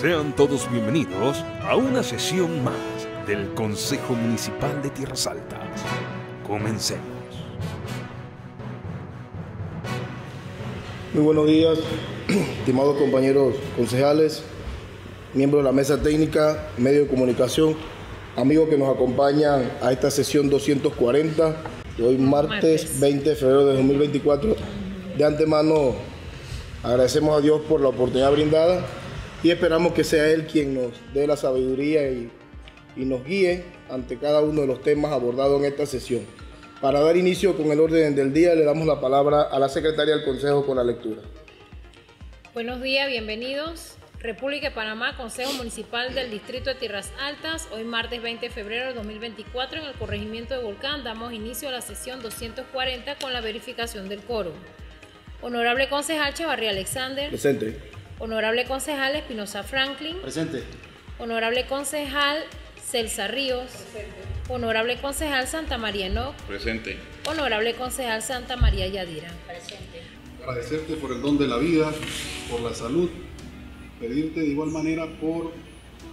Sean todos bienvenidos a una sesión más del Consejo Municipal de Tierras Altas. Comencemos. Muy buenos días, estimados compañeros concejales, miembros de la mesa técnica, medios de comunicación, amigos que nos acompañan a esta sesión 240 de hoy martes, Martes. 20 de febrero de 2024. De antemano agradecemos a Dios por la oportunidad brindada y esperamos que sea Él quien nos dé la sabiduría y, y nos guíe ante cada uno de los temas abordados en esta sesión. Para dar inicio con el orden del día, le damos la palabra a la secretaria del Consejo con la lectura. Buenos días, bienvenidos. República de Panamá, Consejo Municipal del Distrito de Tierras Altas. Hoy martes 20 de febrero de 2024 en el corregimiento de Volcán damos inicio a la sesión 240 con la verificación del coro. Honorable concejal Chavarría Alexander. Presente. Honorable concejal Espinosa Franklin. Presente. Honorable concejal Celsa Ríos. Honorable concejal Santa María Enoch. Presente. Honorable concejal Santa María Yadira. agradecerte por el don de la vida, por la salud, pedirte de igual manera por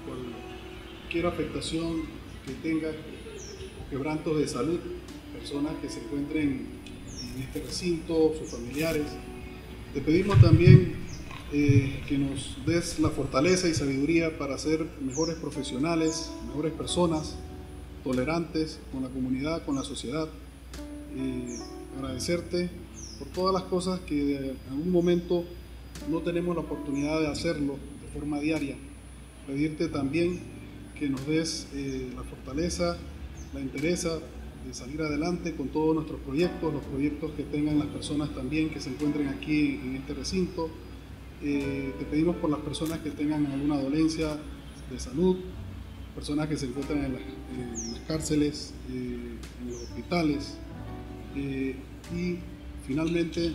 cualquier afectación que tenga, quebrantos de salud, personas que se encuentren en este recinto, sus familiares. Te pedimos también eh, que nos des la fortaleza y sabiduría para ser mejores profesionales, mejores personas, tolerantes con la comunidad, con la sociedad. Eh, agradecerte por todas las cosas que en algún momento no tenemos la oportunidad de hacerlo de forma diaria. Pedirte también que nos des eh, la fortaleza, la interesa de salir adelante con todos nuestros proyectos, los proyectos que tengan las personas también que se encuentren aquí en este recinto. Eh, te pedimos por las personas que tengan alguna dolencia de salud, personas que se encuentran en las, cárceles, eh, en los hospitales. Eh, y finalmente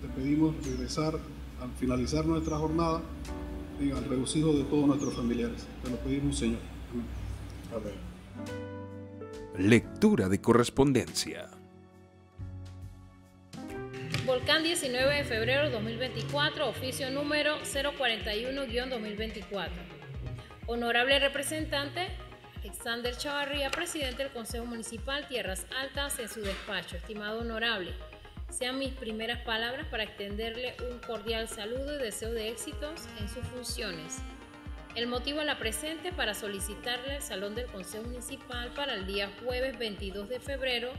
te pedimos regresar al finalizar nuestra jornada en al regocijo de todos nuestros familiares. Te lo pedimos, Señor. Amén. Lectura de correspondencia. Volcán 19 de febrero de 2024, oficio número 041-2024. Honorable representante Alexander Chavarría, presidente del Consejo Municipal Tierras Altas, en su despacho. Estimado honorable, sean mis primeras palabras para extenderle un cordial saludo y deseo de éxitos en sus funciones. El motivo de la presente para solicitarle al Salón del Consejo Municipal para el día jueves 22 de febrero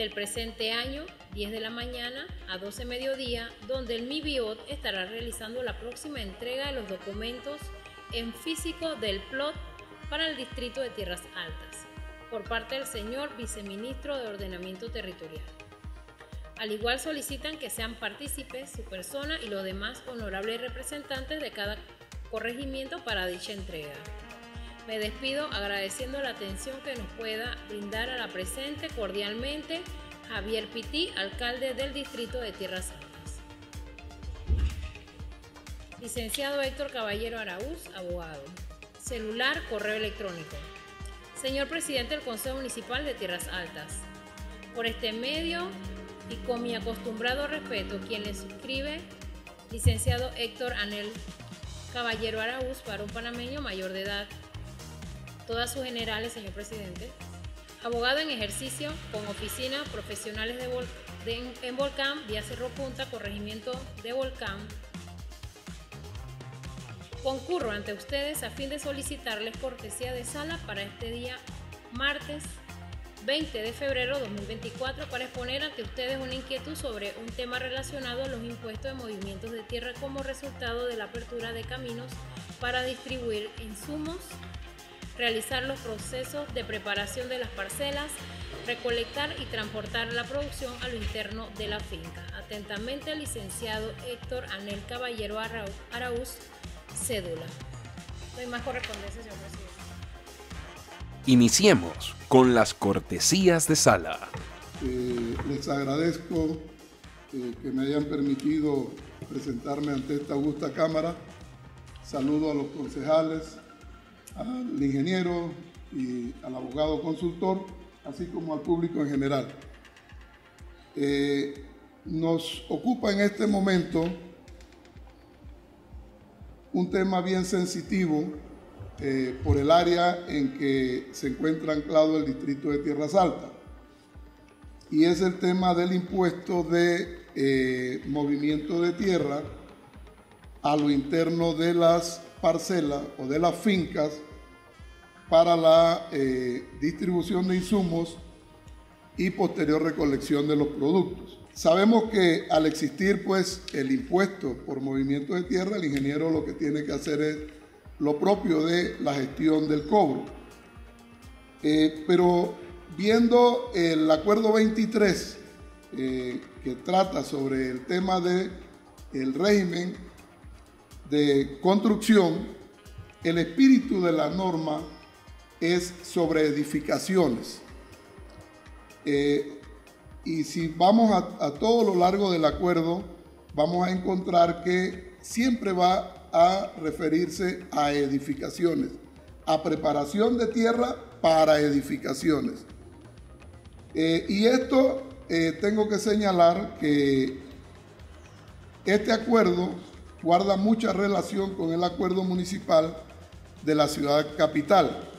del presente año, 10 de la mañana a 12 mediodía, donde el MIBIOT estará realizando la próxima entrega de los documentos en físico del PLOT para el Distrito de Tierras Altas, por parte del señor Viceministro de Ordenamiento Territorial. Al igual solicitan que sean partícipes su persona y los demás honorables representantes de cada corregimiento para dicha entrega. Me despido agradeciendo la atención que nos pueda brindar a la presente cordialmente Javier Pití, alcalde del distrito de Tierras Altas. Licenciado Héctor Caballero Araúz, abogado. Celular, correo electrónico. Señor presidente del Consejo Municipal de Tierras Altas, por este medio y con mi acostumbrado respeto, quien le suscribe, licenciado Héctor Anel Caballero Araúz, varón panameño mayor de edad, todas sus generales, señor presidente. Abogado en ejercicio con oficina profesionales de, Vol- de- en, en Volcán, vía Cerro Punta, corregimiento de Volcán. Concurro ante ustedes a fin de solicitarles cortesía de sala para este día martes 20 de febrero de 2024 para exponer ante ustedes una inquietud sobre un tema relacionado a los impuestos de movimientos de tierra como resultado de la apertura de caminos para distribuir insumos realizar los procesos de preparación de las parcelas, recolectar y transportar la producción a lo interno de la finca. Atentamente, el licenciado Héctor Anel Caballero Arau- Araúz, cédula. No hay más correspondencia, señor presidente. Iniciemos con las cortesías de sala. Eh, les agradezco eh, que me hayan permitido presentarme ante esta augusta Cámara. Saludo a los concejales, al ingeniero y al abogado consultor, así como al público en general. Eh, nos ocupa en este momento un tema bien sensitivo eh, por el área en que se encuentra anclado el distrito de Tierras Altas. Y es el tema del impuesto de eh, movimiento de tierra a lo interno de las parcelas o de las fincas para la eh, distribución de insumos y posterior recolección de los productos. Sabemos que al existir pues el impuesto por movimiento de tierra, el ingeniero lo que tiene que hacer es lo propio de la gestión del cobro. Eh, pero viendo el acuerdo 23 eh, que trata sobre el tema del el régimen de construcción, el espíritu de la norma es sobre edificaciones. Eh, y si vamos a, todo lo largo del acuerdo, vamos a encontrar que siempre va a referirse a edificaciones, a preparación de tierra para edificaciones. Eh, y esto eh, tengo que señalar que este acuerdo guarda mucha relación con el acuerdo municipal de la ciudad capital.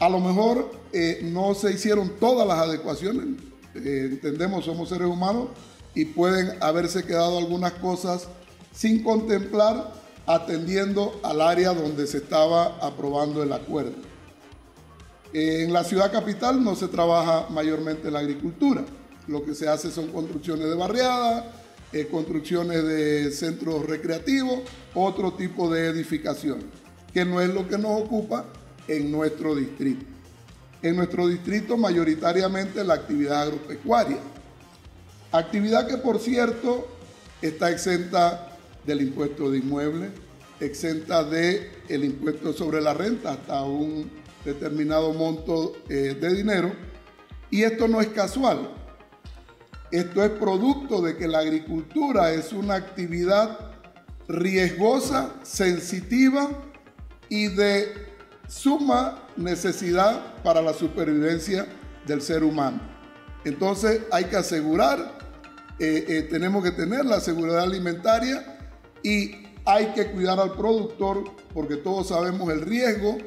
A lo mejor eh, no se hicieron todas las adecuaciones, eh, entendemos, somos seres humanos y pueden haberse quedado algunas cosas sin contemplar atendiendo al área donde se estaba aprobando el acuerdo. Eh, en la ciudad capital no se trabaja mayormente la agricultura, lo que se hace son construcciones de barriadas, construcciones de centros recreativos, otro tipo de edificación, que no es lo que nos ocupa en nuestro distrito. En nuestro distrito mayoritariamente la actividad agropecuaria. Actividad que por cierto está exenta del impuesto de inmuebles, exenta del el impuesto sobre la renta hasta un determinado monto eh, de dinero. Y esto no es casual. Esto es producto de que la agricultura es una actividad riesgosa, sensitiva y de suma necesidad para la supervivencia del ser humano. Entonces hay que asegurar, eh, eh, tenemos que tener la seguridad alimentaria y hay que cuidar al productor porque todos sabemos el riesgo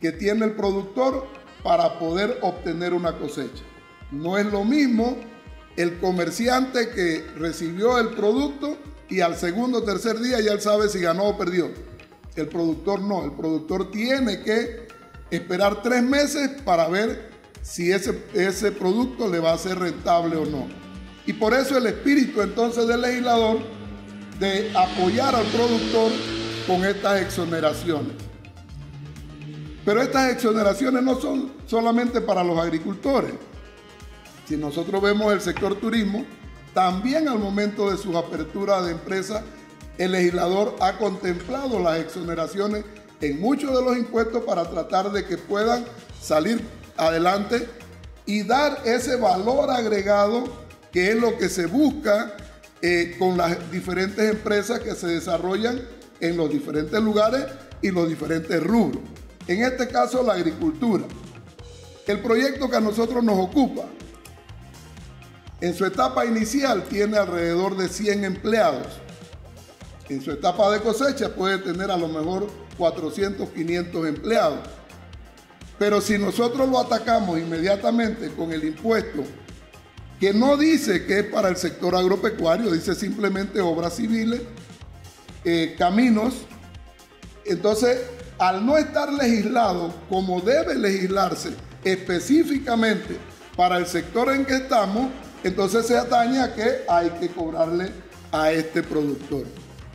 que tiene el productor para poder obtener una cosecha. No es lo mismo el comerciante que recibió el producto y al segundo o tercer día ya él sabe si ganó o perdió. El productor no, el productor tiene que esperar tres meses para ver si ese, ese producto le va a ser rentable o no. Y por eso el espíritu entonces del legislador de apoyar al productor con estas exoneraciones. Pero estas exoneraciones no son solamente para los agricultores. Si nosotros vemos el sector turismo, también al momento de sus aperturas de empresas el legislador ha contemplado las exoneraciones en muchos de los impuestos para tratar de que puedan salir adelante y dar ese valor agregado que es lo que se busca eh, con las diferentes empresas que se desarrollan en los diferentes lugares y los diferentes rubros. En este caso, la agricultura. El proyecto que a nosotros nos ocupa, en su etapa inicial tiene alrededor de 100 empleados en su etapa de cosecha puede tener a lo mejor 400, 500 empleados. Pero si nosotros lo atacamos inmediatamente con el impuesto, que no dice que es para el sector agropecuario, dice simplemente obras civiles, eh, caminos, entonces al no estar legislado como debe legislarse específicamente para el sector en que estamos, entonces se atañe a que hay que cobrarle a este productor.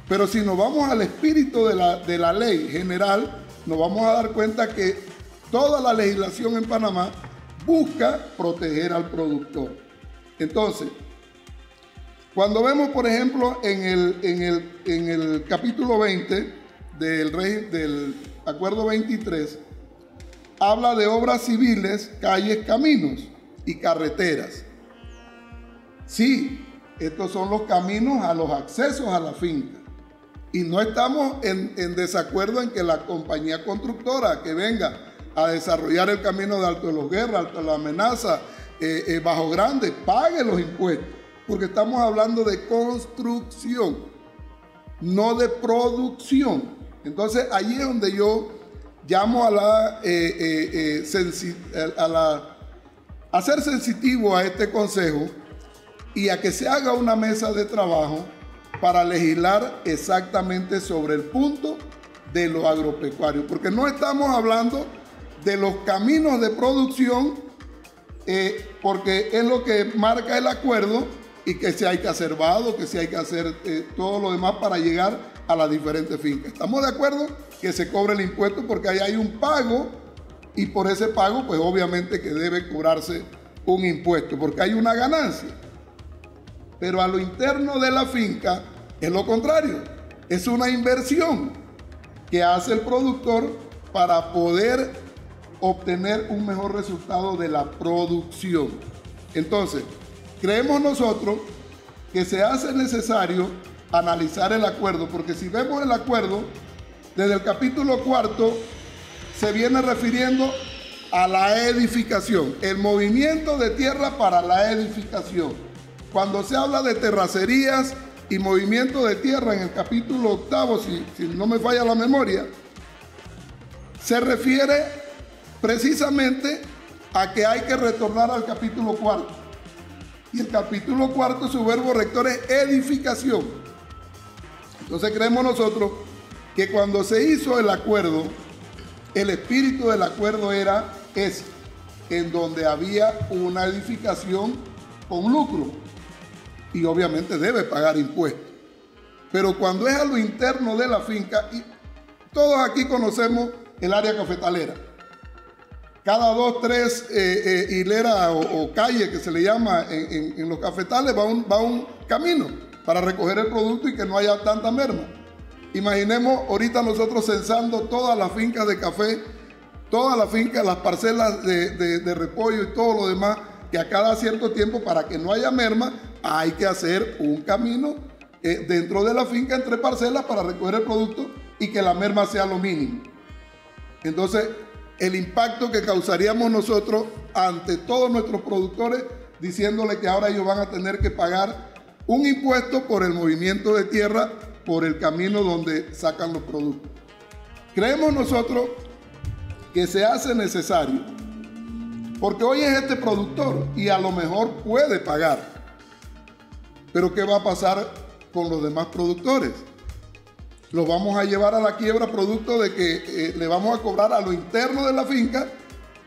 Pero si nos vamos al espíritu de la, ley general, nos vamos a dar cuenta que toda la legislación en Panamá busca proteger al productor. Entonces, cuando vemos, por ejemplo, en el, en el, capítulo 20 del, del acuerdo 23, habla de obras civiles, calles, caminos y carreteras. Sí, estos son los caminos a los accesos a la finca. Y no estamos en, desacuerdo en que la compañía constructora que venga a desarrollar el camino de Alto de los Guerras, Alto de la Amenaza, eh, eh, Bajo Grande, pague los impuestos, porque estamos hablando de construcción. no de producción. Entonces ahí es donde yo llamo a la, eh, a la a ser sensitivo a este consejo y a que se haga una mesa de trabajo para legislar exactamente sobre el punto de lo agropecuario, porque no estamos hablando de los caminos de producción, eh, porque es lo que marca el acuerdo y que si hay que hacer vado, que si hay que hacer eh, todo lo demás para llegar a las diferentes fincas. Estamos de acuerdo que se cobre el impuesto porque ahí hay un pago y por ese pago pues obviamente que debe cobrarse un impuesto porque hay una ganancia. Pero a lo interno de la finca es lo contrario, es una inversión que hace el productor para poder obtener un mejor resultado de la producción. Entonces, creemos nosotros que se hace necesario analizar el acuerdo, porque si vemos el acuerdo, desde el capítulo cuarto se viene refiriendo a la edificación, el movimiento de tierra para la edificación. Cuando se habla de terracerías y movimiento de tierra en el capítulo octavo, si, no me falla la memoria, se refiere precisamente a que hay que retornar al capítulo cuarto. Y el capítulo cuarto, su verbo rector es edificación. Entonces creemos nosotros que cuando se hizo el acuerdo, el espíritu del acuerdo era ese, en donde había una edificación con lucro y obviamente debe pagar impuestos. Pero cuando es a lo interno de la finca, y todos aquí conocemos el área cafetalera. Cada dos, tres eh, eh, hileras o, calle que se le llama en, los cafetales va un, va un camino para recoger el producto y que no haya tanta merma. Imaginemos ahorita nosotros censando todas las fincas de café, todas las fincas, las parcelas de, repollo y todo lo demás, que a cada cierto tiempo, para que no haya merma, hay que hacer un camino eh, dentro de la finca entre parcelas para recoger el producto y que la merma sea lo mínimo. Entonces, el impacto que causaríamos nosotros ante todos nuestros productores, diciéndole que ahora ellos van a tener que pagar un impuesto por el movimiento de tierra por el camino donde sacan los productos. Creemos nosotros que se hace necesario, porque hoy es este productor y a lo mejor puede pagar, pero ¿qué va a pasar con los demás productores? Los vamos a llevar a la quiebra producto de que eh, le vamos a cobrar a lo interno de la finca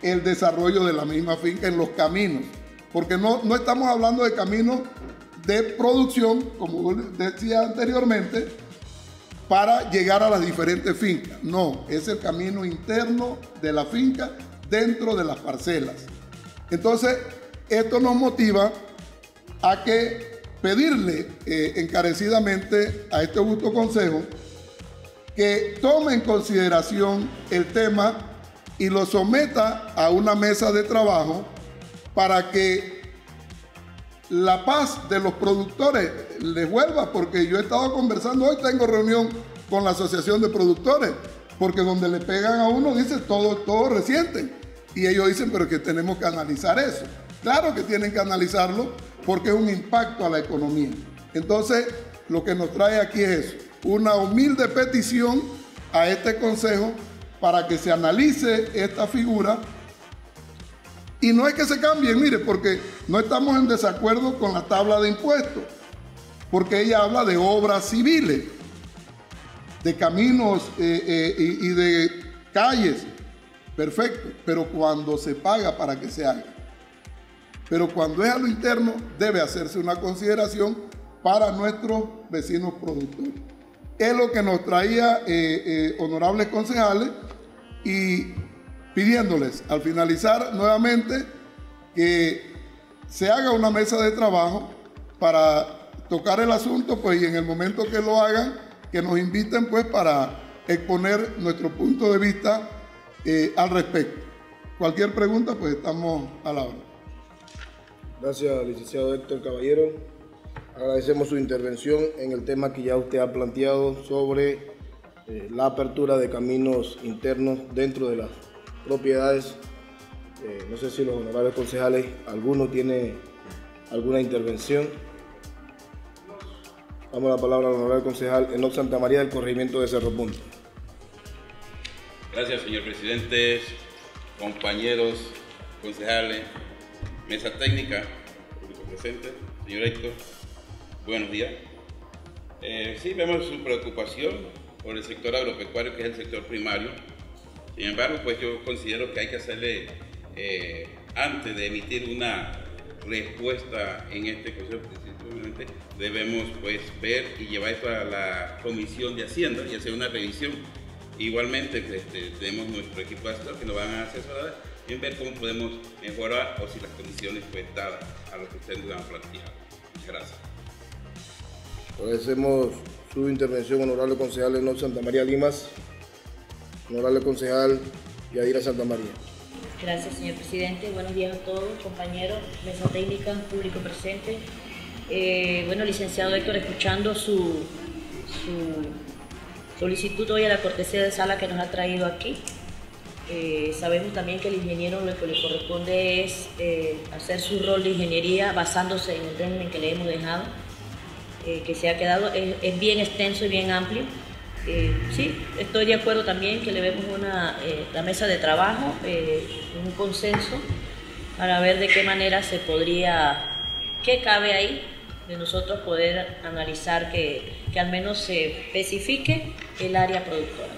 el desarrollo de la misma finca en los caminos, porque no, no estamos hablando de caminos de producción, como decía anteriormente, para llegar a las diferentes fincas. No, es el camino interno de la finca dentro de las parcelas. Entonces, esto nos motiva a que pedirle eh, encarecidamente a este justo consejo que tome en consideración el tema y lo someta a una mesa de trabajo para que la paz de los productores les vuelva, porque yo he estado conversando hoy, tengo reunión con la Asociación de Productores, porque donde le pegan a uno dice todo, todo reciente. Y ellos dicen, pero que tenemos que analizar eso. Claro que tienen que analizarlo porque es un impacto a la economía. Entonces, lo que nos trae aquí es una humilde petición a este consejo para que se analice esta figura y no es que se cambie, mire, porque no estamos en desacuerdo con la tabla de impuestos, porque ella habla de obras civiles, de caminos eh, eh, y, de calles, perfecto, pero cuando se paga para que se haga. Pero cuando es a lo interno, debe hacerse una consideración para nuestros vecinos productores. Es lo que nos traía eh, honorables concejales y pidiéndoles al finalizar nuevamente que se haga una mesa de trabajo para tocar el asunto, pues y en el momento que lo hagan, que nos inviten pues para exponer nuestro punto de vista eh, al respecto. Cualquier pregunta, pues estamos a la hora. Gracias, licenciado Héctor Caballero. Agradecemos su intervención en el tema que ya usted ha planteado sobre eh, la apertura de caminos internos dentro de la propiedades. Eh, no sé si los honorables concejales, alguno tiene alguna intervención. Damos la palabra al honorable concejal Enoch Santa María del corregimiento de Cerro Punto. Gracias, señor presidente, compañeros, concejales, mesa técnica, público presente, señor Héctor, buenos días. Eh, sí, vemos su preocupación por el sector agropecuario, que es el sector primario. Sin embargo, pues yo considero que hay que hacerle, eh, antes de emitir una respuesta en este consejo, debemos pues ver y llevar esto a la comisión de Hacienda y hacer una revisión. Igualmente este, tenemos nuestro equipo de asesor que nos van a asesorar en ver cómo podemos mejorar o si las condiciones pues dadas a lo que ustedes nos han planteado. Muchas gracias. Agradecemos su intervención, honorable concejal Enoch Santa María Limas, honorable concejal Yadira Santa María. Gracias, señor presidente. Buenos días a todos, compañeros, mesa técnica, público presente. Eh, bueno, licenciado Héctor, escuchando su, su solicitud hoy a la cortesía de sala que nos ha traído aquí. Eh, sabemos también que el ingeniero lo que le corresponde es eh, hacer su rol de ingeniería basándose en el régimen que le hemos dejado, que se ha quedado, es bien extenso y bien amplio. Eh, sí, estoy de acuerdo también que le vemos una, eh, la mesa de trabajo, eh, un consenso para ver de qué manera se podría, qué cabe ahí de nosotros poder analizar que, que al menos se especifique el área productora,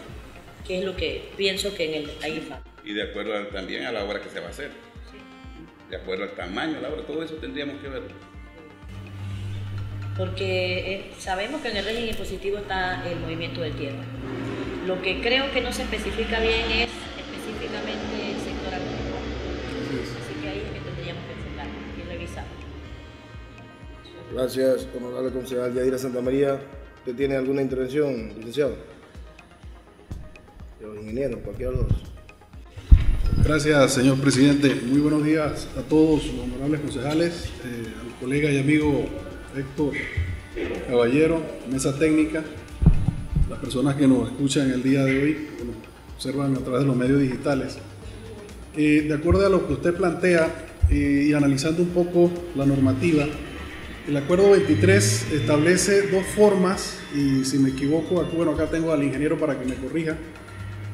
que es lo que pienso que en el ahí Y de acuerdo también a la obra que se va a hacer, de acuerdo al tamaño de la obra, todo eso tendríamos que verlo porque eh, sabemos que en el régimen impositivo está el movimiento del tierra. Lo que creo que no se especifica bien es específicamente el sector agropecuario. Así que ahí es que tendríamos que enfocar y revisar. Gracias, honorable concejal Yadira Santa María. ¿Usted tiene alguna intervención, licenciado? Ingenieros, de los dos. Gracias, señor presidente. Muy buenos días a todos los honorables concejales, eh, al colega y amigo Héctor Caballero, mesa técnica, las personas que nos escuchan el día de hoy, que nos observan a través de los medios digitales. Eh, de acuerdo a lo que usted plantea eh, y analizando un poco la normativa, el acuerdo 23 establece dos formas, y si me equivoco, bueno, acá tengo al ingeniero para que me corrija,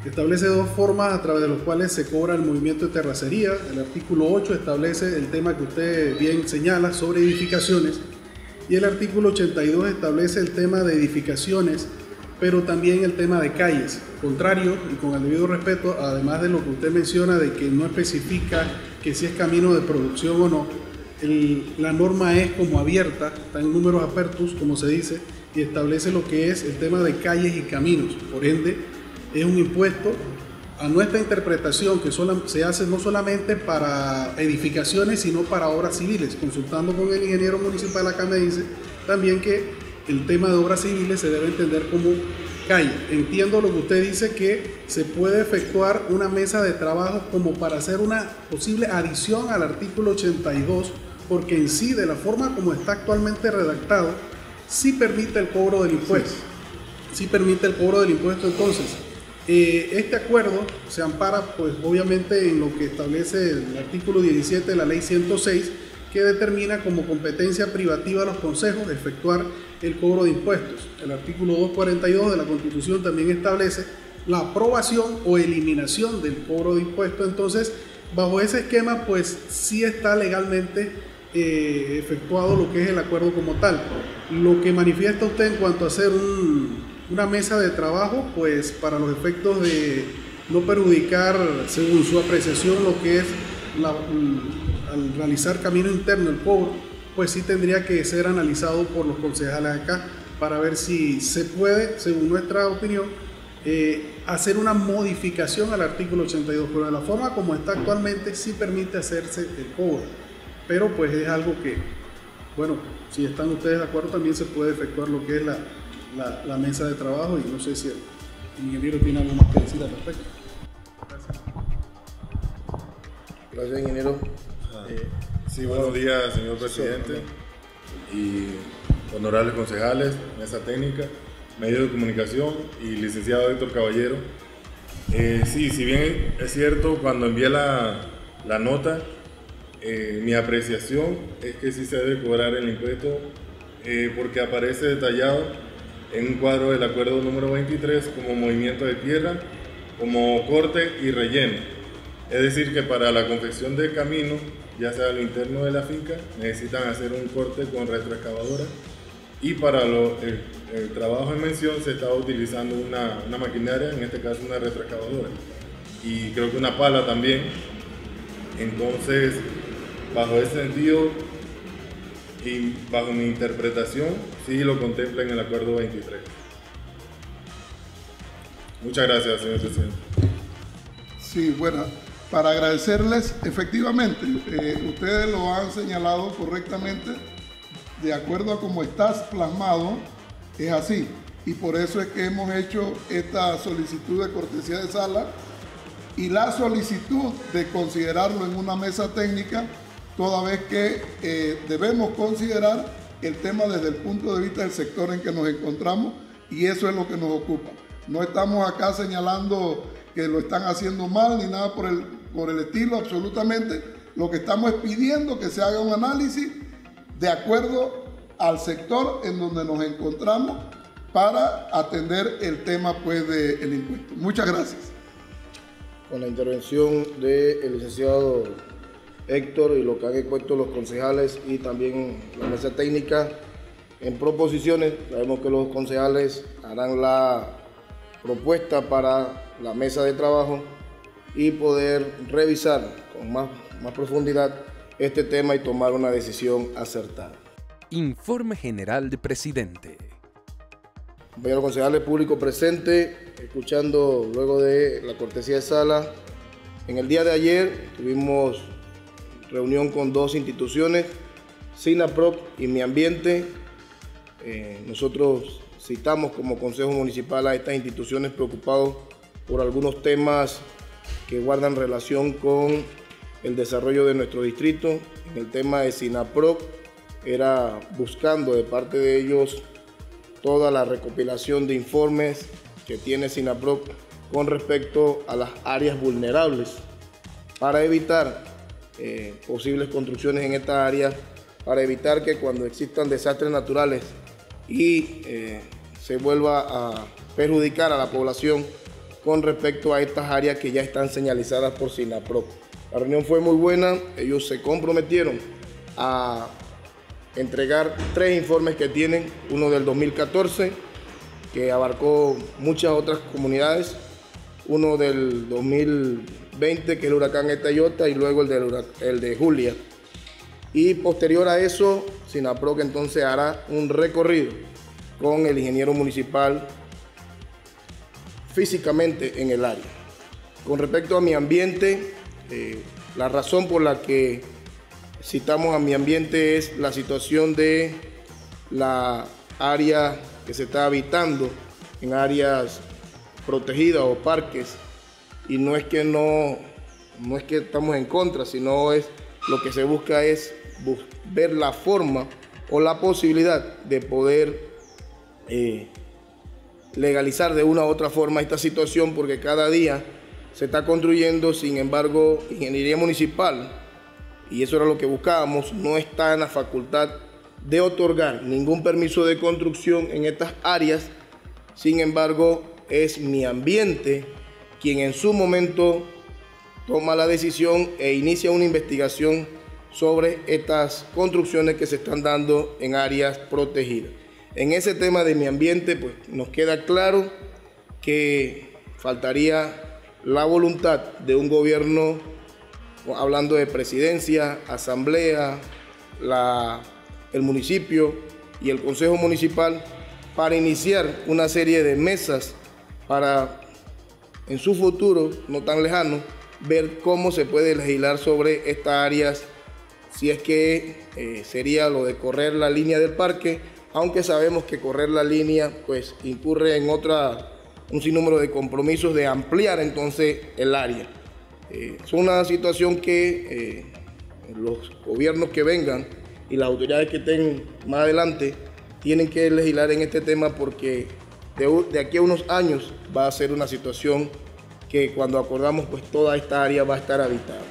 establece dos formas a través de las cuales se cobra el movimiento de terracería. El artículo 8 establece el tema que usted bien señala sobre edificaciones y el artículo 82 establece el tema de edificaciones, pero también el tema de calles. Contrario, y con el debido respeto, además de lo que usted menciona de que no especifica que si es camino de producción o no, la norma es como abierta, está en números apertos, como se dice, y establece lo que es el tema de calles y caminos. Por ende, es un impuesto a nuestra interpretación que se hace no solamente para edificaciones, sino para obras civiles. Consultando con el ingeniero municipal acá me dice también que el tema de obras civiles se debe entender como calle. Entiendo lo que usted dice que se puede efectuar una mesa de trabajo como para hacer una posible adición al artículo 82, porque en sí, de la forma como está actualmente redactado, sí permite el cobro del impuesto. Sí permite el cobro del impuesto entonces eh, este acuerdo se ampara, pues obviamente, en lo que establece el artículo 17 de la ley 106, que determina como competencia privativa a los consejos efectuar el cobro de impuestos. El artículo 242 de la Constitución también establece la aprobación o eliminación del cobro de impuestos. Entonces, bajo ese esquema, pues sí está legalmente eh, efectuado lo que es el acuerdo como tal. Lo que manifiesta usted en cuanto a hacer un, una mesa de trabajo, pues para los efectos de no perjudicar, según su apreciación, lo que es al realizar camino interno el cobro, pues sí tendría que ser analizado por los concejales acá para ver si se puede, según nuestra opinión, eh, hacer una modificación al artículo 82, pero de la forma como está actualmente sí permite hacerse el cobro, pero pues es algo que, bueno, si están ustedes de acuerdo también se puede efectuar lo que es la, la, mesa de trabajo y no sé si el ingeniero tiene algo más que decir al respecto. Gracias. Gracias, ingeniero. Ah, eh, sí, buenos días, señor presidente y honorables concejales, mesa técnica, medios de comunicación y licenciado Héctor Caballero. Eh, sí, si bien es cierto, cuando envié la, la nota, eh, mi apreciación es que sí se debe cobrar el impuesto eh, porque aparece detallado en un cuadro del acuerdo número 23 como movimiento de tierra, como corte y relleno. Es decir, que para la confección de camino, ya sea lo interno de la finca, necesitan hacer un corte con retroexcavadora y para el, trabajo en mención se estaba utilizando una, una maquinaria, en este caso una retroexcavadora y creo que una pala también. Entonces, bajo ese sentido y bajo mi interpretación, sí lo contempla en el acuerdo 23. Muchas gracias, señor presidente. Sí, bueno, para agradecerles, efectivamente, eh, ustedes lo han señalado correctamente, de acuerdo a cómo estás plasmado, es así. Y por eso es que hemos hecho esta solicitud de cortesía de sala y la solicitud de considerarlo en una mesa técnica, toda vez que eh, debemos considerar el tema desde el punto de vista del sector en que nos encontramos y eso es lo que nos ocupa. No estamos acá señalando que lo están haciendo mal ni nada por el, por el estilo, absolutamente. Lo que estamos es pidiendo que se haga un análisis de acuerdo al sector en donde nos encontramos para atender el tema pues del impuesto. Muchas gracias con la intervención del licenciado Héctor y lo que han expuesto los concejales y también la mesa técnica en proposiciones. Sabemos que los concejales harán la propuesta para la mesa de trabajo y poder revisar con más, más profundidad este tema y tomar una decisión acertada. Informe General de Presidente. Compañeros concejales público presente, escuchando luego de la cortesía de sala. En el día de ayer tuvimos reunión con dos instituciones, SINAPROP y Mi Ambiente. Eh, nosotros citamos como Consejo Municipal a estas instituciones preocupados por algunos temas que guardan relación con el desarrollo de nuestro distrito. En el tema de SINAPROP era buscando de parte de ellos toda la recopilación de informes que tiene SINAPROC con respecto a las áreas vulnerables para evitar eh, posibles construcciones en estas áreas, para evitar que cuando existan desastres naturales y eh, se vuelva a perjudicar a la población con respecto a estas áreas que ya están señalizadas por SINAPROC. La reunión fue muy buena, ellos se comprometieron a entregar tres informes que tienen, uno del 2014, que abarcó muchas otras comunidades, uno del 2020, que es el huracán Etayota, y luego el, de, el de Julia. Y posterior a eso, SINAPROC entonces hará un recorrido con el ingeniero municipal físicamente en el área. Con respecto a mi ambiente, eh, la razón por la que citamos a mi ambiente es la situación de la área que se está habitando en áreas protegidas o parques y no es que no no es que estamos en contra, sino es lo que se busca es ver la forma o la posibilidad de poder eh, legalizar de una u otra forma esta situación porque cada día se está construyendo, sin embargo, ingeniería municipal y eso era lo que buscábamos, no está en la facultad de otorgar ningún permiso de construcción en estas áreas, sin embargo es mi ambiente quien en su momento toma la decisión e inicia una investigación sobre estas construcciones que se están dando en áreas protegidas. En ese tema de mi ambiente, pues nos queda claro que faltaría la voluntad de un gobierno hablando de presidencia, asamblea, el municipio y el consejo municipal para iniciar una serie de mesas para en su futuro, no tan lejano, ver cómo se puede legislar sobre estas áreas, si es que eh, sería lo de correr la línea del parque, aunque sabemos que correr la línea pues incurre en otra, un sinnúmero de compromisos de ampliar entonces el área. Eh, es una situación que eh, los gobiernos que vengan y las autoridades que estén más adelante tienen que legislar en este tema porque de, aquí a unos años va a ser una situación que cuando acordamos pues toda esta área va a estar habitada.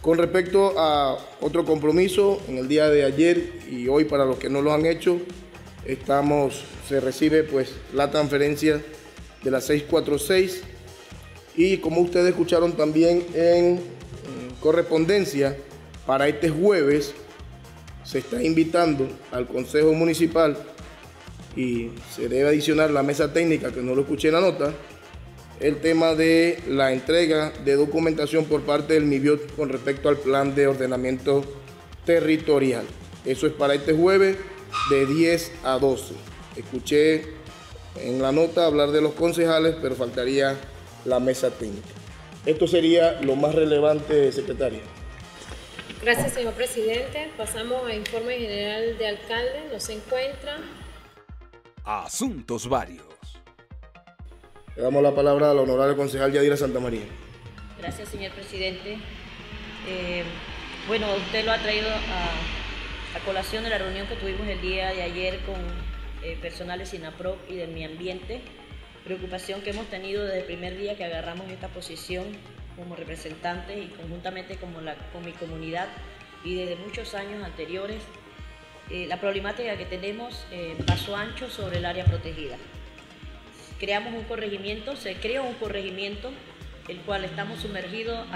Con respecto a otro compromiso, en el día de ayer y hoy para los que no lo han hecho, estamos, se recibe pues la transferencia de la 646 y como ustedes escucharon también en, correspondencia, para este jueves se está invitando al Consejo Municipal y se debe adicionar la mesa técnica, que no lo escuché en la nota, el tema de la entrega de documentación por parte del MIBIOT con respecto al plan de ordenamiento territorial. Eso es para este jueves de 10 a 12. Escuché en la nota hablar de los concejales, pero faltaría la mesa técnica. Esto sería lo más relevante, secretaria. Gracias, señor presidente. Pasamos a informe general de alcalde. Nos encuentra. Asuntos varios. Le damos la palabra al honorable concejal Yadira Santa María. Gracias, señor presidente. Eh, bueno, usted lo ha traído a, colación de la reunión que tuvimos el día de ayer con eh, personal de SINAPROP y de mi ambiente preocupación que hemos tenido desde el primer día que agarramos esta posición como representantes y conjuntamente como la, con mi comunidad y desde muchos años anteriores, eh, la problemática que tenemos en Paso Ancho sobre el área protegida. Creamos un corregimiento, se creó un corregimiento, el cual estamos sumergidos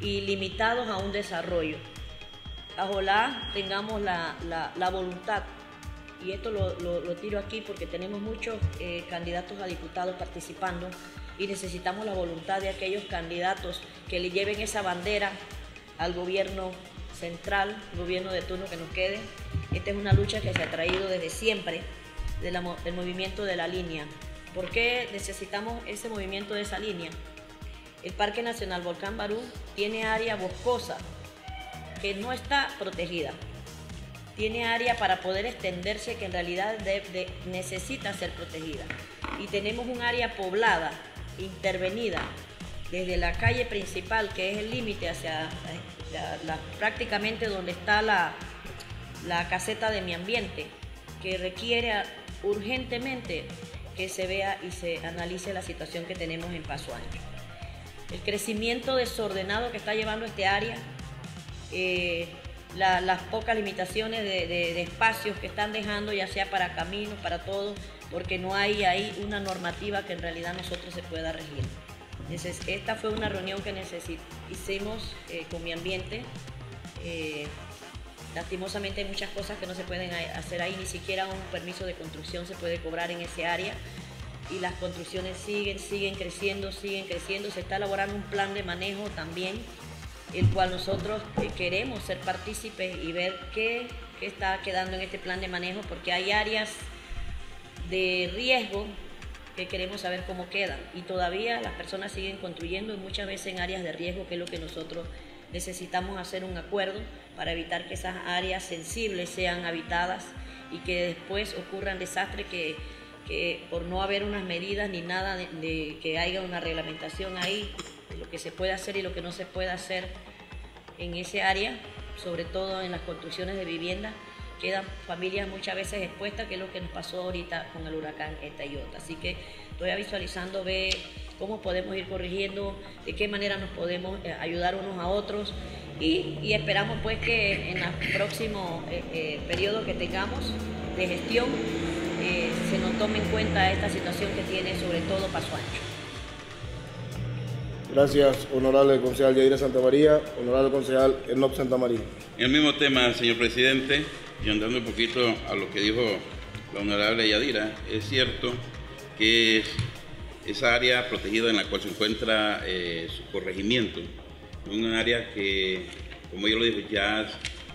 y limitados a un desarrollo. Ojalá tengamos la, la, voluntad y esto lo, tiro aquí porque tenemos muchos eh, candidatos a diputados participando y necesitamos la voluntad de aquellos candidatos que le lleven esa bandera al gobierno central, gobierno de turno que nos quede. Esta es una lucha que se ha traído desde siempre del movimiento de la línea. ¿Por qué necesitamos ese movimiento de esa línea? El Parque Nacional Volcán Barú tiene área boscosa que no está protegida tiene área para poder extenderse que en realidad necesita ser protegida. Y tenemos un área poblada, intervenida, desde la calle principal, que es el límite hacia prácticamente donde está la, la caseta de mi ambiente, que requiere urgentemente que se vea y se analice la situación que tenemos en Paso Ancho. El crecimiento desordenado que está llevando este área eh, las pocas limitaciones de, espacios que están dejando, ya sea para caminos, para todo, porque no hay ahí una normativa que en realidad nosotros se pueda regir. Esta fue una reunión que hicimos eh, con mi ambiente. Eh, lastimosamente hay muchas cosas que no se pueden hacer ahí, ni siquiera un permiso de construcción se puede cobrar en ese área y las construcciones siguen, siguen creciendo, siguen creciendo. Se está elaborando un plan de manejo también el cual nosotros eh, queremos ser partícipes y ver qué, está quedando en este plan de manejo, porque hay áreas de riesgo que queremos saber cómo quedan. Y todavía las personas siguen construyendo y muchas veces en áreas de riesgo, que es lo que nosotros necesitamos hacer un acuerdo para evitar que esas áreas sensibles sean habitadas y que después ocurran desastres que, por no haber unas medidas ni nada de que haya una reglamentación ahí, lo que se puede hacer y lo que no se puede hacer en ese área, sobre todo en las construcciones de vivienda, quedan familias muchas veces expuestas, que es lo que nos pasó ahorita con el huracán Eta y Ota. Así que estoy visualizando ver cómo podemos ir corrigiendo, de qué manera nos podemos eh, ayudar unos a otros y, esperamos pues que en el próximo eh, eh, periodo que tengamos de gestión se nos tome en cuenta esta situación que tiene sobre todo Paso Ancho. Gracias, honorable concejal Yadira Santa María, honorable concejal Enoch Santa María. En el mismo tema, señor presidente, y andando un poquito a lo que dijo la honorable Yadira, es cierto que esa área protegida en la cual se encuentra eh, su corregimiento, un área que, como yo lo dije, ya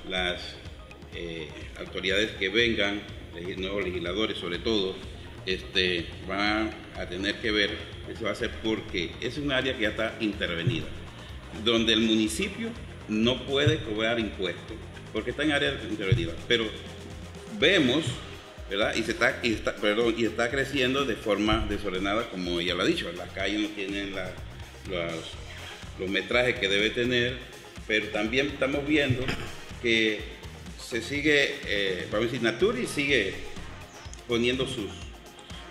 las eh, autoridades que vengan, nuevos legisladores sobre todo, este, van a tener que ver, eso va a ser porque es un área que ya está intervenida, donde el municipio no puede cobrar impuestos, porque está en área intervenida. Pero vemos, ¿verdad? Y, está, creciendo de forma desordenada, como ella lo ha dicho. Las calles no tienen los, metrajes que debe tener, pero también estamos viendo que se sigue, eh, vamos a decir, Naturi sigue poniendo sus,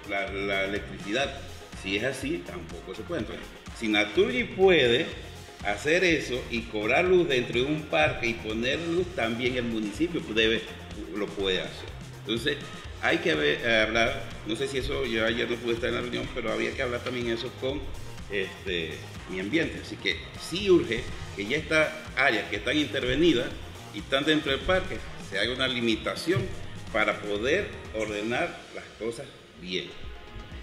la, electricidad. Si es así, tampoco se puede. Entonces, si Naturgy puede, hacer eso y cobrar luz dentro de un parque y poner luz, también el municipio debe, lo puede hacer. Entonces, hay que hablar, no sé si eso, yo ayer no pude estar en la reunión, pero había que hablar también eso con este, mi ambiente. Así que sí urge que ya estas áreas que están intervenidas y están dentro del parque, se haga una limitación para poder ordenar las cosas bien.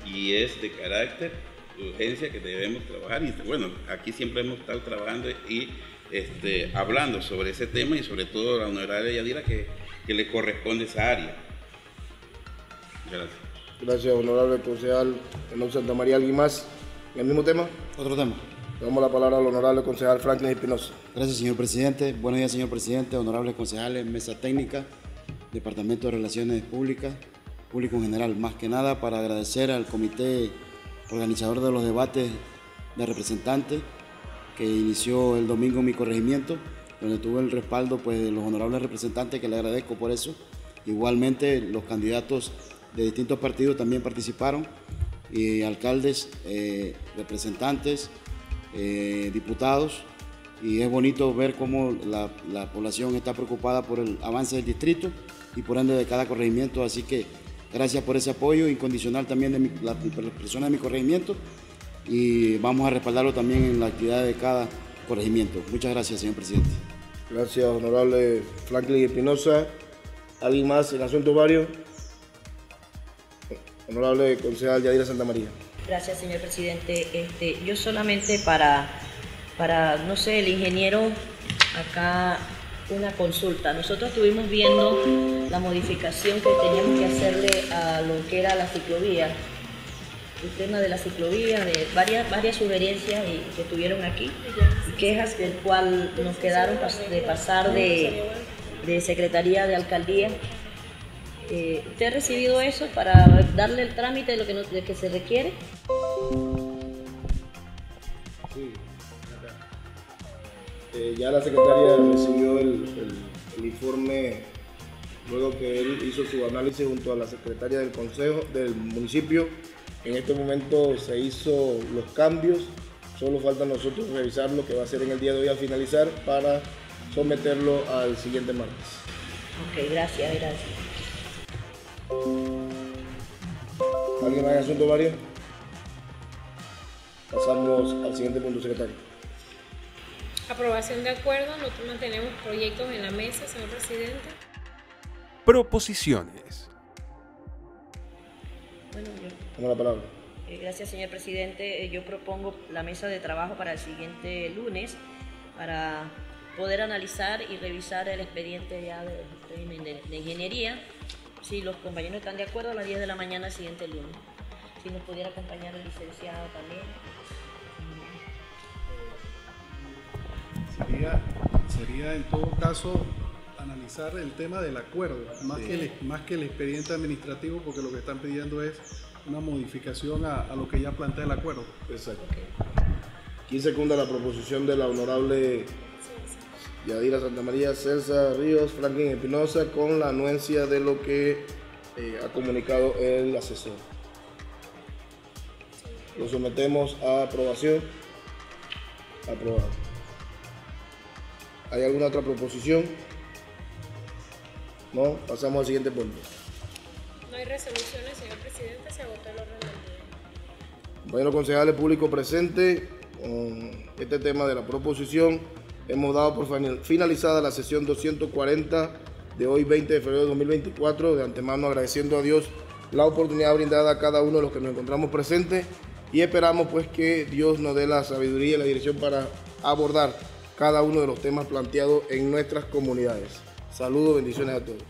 Y es de carácter urgencia que debemos trabajar. Y bueno, aquí siempre hemos estado trabajando y este, hablando sobre ese tema y sobre todo la honorable Yadira que, que le corresponde esa área. Gracias. Gracias, honorable concejal Enón Santa María. ¿Alguien más el mismo tema? Otro tema. Le damos la palabra al honorable concejal Franklin Espinosa. Gracias, señor presidente. Buenos días, señor presidente, honorables concejales, mesa técnica, Departamento de Relaciones Públicas, público en general. Más que nada para agradecer al comité organizador de los debates de representantes que inició el domingo mi corregimiento, donde tuve el respaldo pues, de los honorables representantes, que le agradezco por eso. Igualmente los candidatos de distintos partidos también participaron, y alcaldes, eh, representantes, eh, diputados, y es bonito ver cómo la, población está preocupada por el avance del distrito y por ende de cada corregimiento, así que gracias por ese apoyo incondicional también de las personas de mi corregimiento y vamos a respaldarlo también en la actividad de cada corregimiento. Muchas gracias, señor presidente. Gracias, honorable Franklin Espinosa. ¿Alguien más en asunto varios? Honorable concejal Yadira Santa María. Gracias, señor presidente. Este, yo solamente para, para, no sé, el ingeniero, acá una consulta. Nosotros estuvimos viendo la modificación que teníamos que hacerle a lo que era la ciclovía, el tema de la ciclovía, de varias, varias sugerencias que tuvieron aquí, quejas del cual nos quedaron de pasar de, de Secretaría de Alcaldía eh, ¿Usted ha recibido eso para darle el trámite de lo que, que se requiere? Sí, eh, ya la secretaria recibió el, informe luego que él hizo su análisis junto a la secretaria del consejo del municipio. En este momento se hizo los cambios, solo falta nosotros revisar lo que va a ser en el día de hoy al finalizar para someterlo al siguiente martes. Ok, gracias, gracias. ¿Alguien más en asunto, Mario? Pasamos al siguiente punto, secretario. Aprobación de acuerdo. Nosotros mantenemos proyectos en la mesa, señor presidente. Proposiciones. Bueno, yo. Toma la palabra. Eh, gracias, señor presidente. Eh, yo propongo la mesa de trabajo para el siguiente lunes para poder analizar y revisar el expediente ya de, de ingeniería si los compañeros están de acuerdo, a las 10 de la mañana el siguiente lunes. Si nos pudiera acompañar el licenciado también. Sería, sería en todo caso analizar el tema del acuerdo, más, que el, más que el expediente administrativo, porque lo que están pidiendo es una modificación a, a lo que ya plantea el acuerdo. Exacto. ¿Quién secunda la proposición de la honorable Yadira Santa María, Celsa Ríos, Franklin Espinosa, con la anuencia de lo que eh, ha comunicado el asesor. Lo sometemos a aprobación. Aprobado. ¿Hay alguna otra proposición? No, pasamos al siguiente punto. No hay resoluciones, señor presidente, se agotó el orden del día. Bueno, concejales públicos presentes, este tema de la proposición hemos dado por finalizada la sesión 240 de hoy 20 de febrero de 2024. De antemano agradeciendo a Dios la oportunidad brindada a cada uno de los que nos encontramos presentes y esperamos pues que Dios nos dé la sabiduría y la dirección para abordar cada uno de los temas planteados en nuestras comunidades. Saludos, bendiciones a todos.